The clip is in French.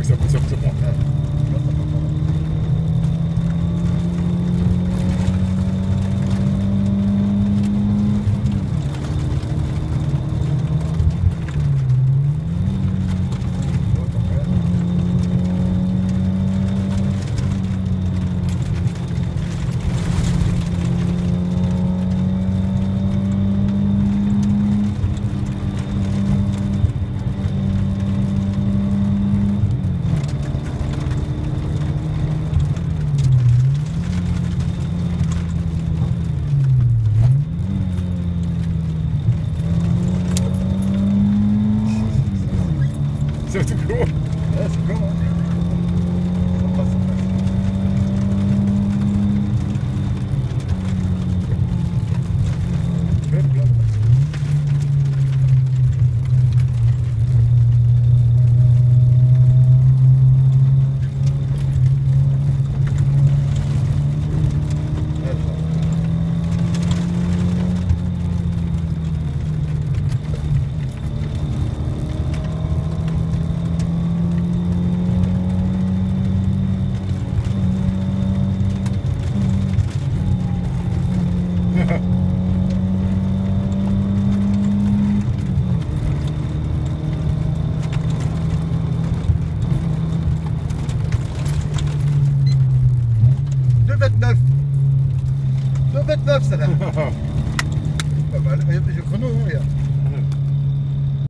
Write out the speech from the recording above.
que ça coûte sur le. That's a good one. That's a good one. 2,29 2,29 ça là Pas mal, j'ai le chrono, hein, regarde.